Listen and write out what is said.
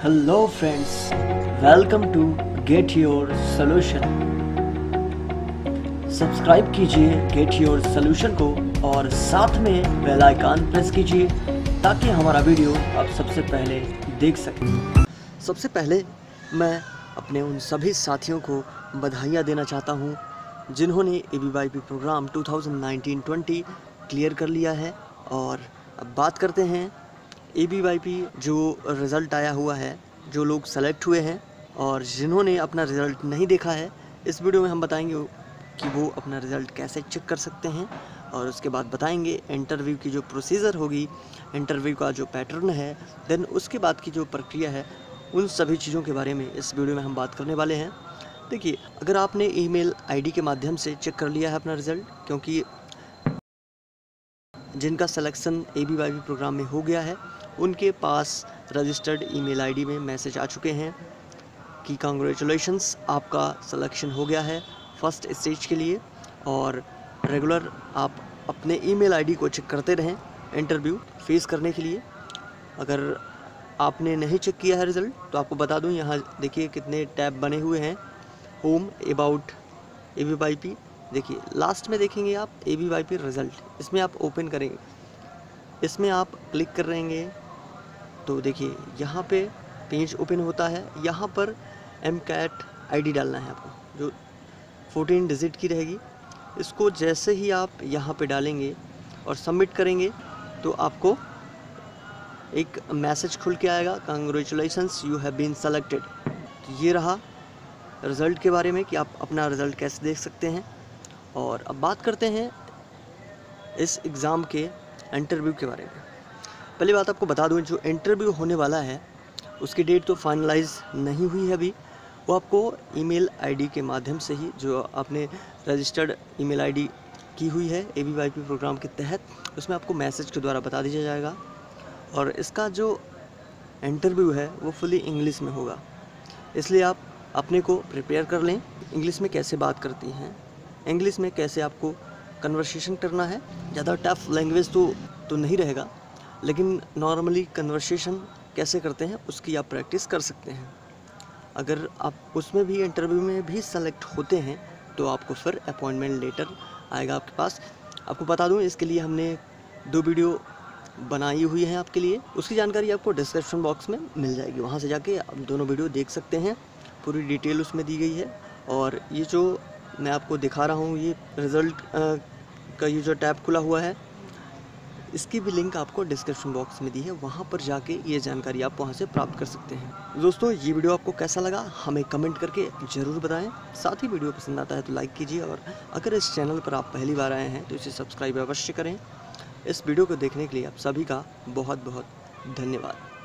Hello friends, welcome to Get Your Solution. Subscribe कीजिए get your solution को और साथ में बेल आइकन प्रेस कीजिए ताकि हमारा वीडियो आप सबसे पहले देख सकें। सबसे पहले मैं अपने उन सभी साथियों को बधाइयाँ देना चाहता हूँ जिन्होंने ए बी प्रोग्राम 2019-20 क्लियर कर लिया है। और अब बात करते हैं ए बी वाई पी जो रिज़ल्ट आया हुआ है, जो लोग सेलेक्ट हुए हैं और जिन्होंने अपना रिज़ल्ट नहीं देखा है, इस वीडियो में हम बताएँगे कि वो अपना रिज़ल्ट कैसे चेक कर सकते हैं और उसके बाद बताएँगे इंटरव्यू की जो प्रोसीजर होगी इंटरव्यू का जो पैटर्न है देन उसके बाद की जो प्रक्रिया है, उन सभी चीज़ों के बारे में इस वीडियो में हम बात करने वाले हैं। देखिए, अगर आपने ईमेल आईडी के माध्यम से चेक कर लिया है अपना रिज़ल्ट क्योंकि जिनका सिलेक्शन ए बी प्रोग्राम में हो गया है उनके पास रजिस्टर्ड ईमेल आईडी में मैसेज आ चुके हैं कि कांग्रेचुलेशंस आपका सिलेक्शन हो गया है फ़र्स्ट स्टेज के लिए और रेगुलर आप अपने ईमेल आईडी को चेक करते रहें इंटरव्यू फेस करने के लिए। अगर आपने नहीं चेक किया है रिज़ल्ट तो आपको बता दूँ, यहाँ देखिए कितने टैब बने हुए हैं। Home about A V Y P देखिए लास्ट में देखेंगे आप A V Y P result इसमें आप ओपन करेंगे। इसमें आप क्लिक कर रहेंगे तो देखिए, यहाँ पे पेज ओपन होता है। यहाँ पर एम कैट आई डालना है आपको, जो 14 डिजिट की रहेगी। इसको जैसे ही आप यहाँ पे डालेंगे और सबमिट करेंगे तो आपको एक मैसेज खुल के आएगा congratulations you have been selected तो ये रहा रिज़ल्ट के बारे में कि आप अपना रिज़ल्ट कैसे देख सकते हैं। और अब बात करते हैं इस एग्ज़ाम के इंटरव्यू के बारे में। पहली बात आपको बता दूँ, जो इंटरव्यू होने वाला है, उसकी डेट तो फाइनलाइज नहीं हुई है अभी। वो आपको ईमेल आईडी के माध्यम से ही, जो आपने रजिस्टर्ड ईमेल आईडी की हुई है ए प्रोग्राम के तहत, उसमें आपको मैसेज के द्वारा बता दिया जाएगा। और इसका जो इंटरव्यू है, वो फुली इंग्लिश में होगा। इसलिए आप अपने को प्रिपेयर कर लें इंग्लिश में कैसे बात करती हैं। इंग्लिश में कैसे आपको कन्वर्सेशन करना है, ज़्यादा टफ लैंग्वेज तो तो नहीं रहेगा। लेकिन नॉर्मली कन्वर्सेशन कैसे करते हैं, उसकी आप प्रैक्टिस कर सकते हैं। अगर आप उसमें भी इंटरव्यू में भी सेलेक्ट होते हैं तो आपको फिर अपॉइंटमेंट लेटर आएगा आपके पास। आपको बता दूँ, इसके लिए हमने दो वीडियो बनाई हुई हैं आपके लिए। उसकी जानकारी आपको डिस्क्रिप्शन बॉक्स में मिल जाएगी। वहाँ से जाके आप दोनों वीडियो देख सकते हैं। पूरी डिटेल उसमें दी गई है। और ये जो मैं आपको दिखा रहा हूँ, ये रिज़ल्ट का ये जो टैब खुला हुआ है इसकी भी लिंक आपको डिस्क्रिप्शन बॉक्स में दी है, वहाँ पर जाके ये जानकारी आप वहाँ से प्राप्त कर सकते हैं। दोस्तों, ये वीडियो आपको कैसा लगा, हमें कमेंट करके ज़रूर बताएँ। साथ ही वीडियो पसंद आता है तो लाइक कीजिए और अगर इस चैनल पर आप पहली बार आए हैं तो इसे सब्सक्राइब अवश्य करें। इस वीडियो को देखने के लिए आप सभी का बहुत बहुत धन्यवाद।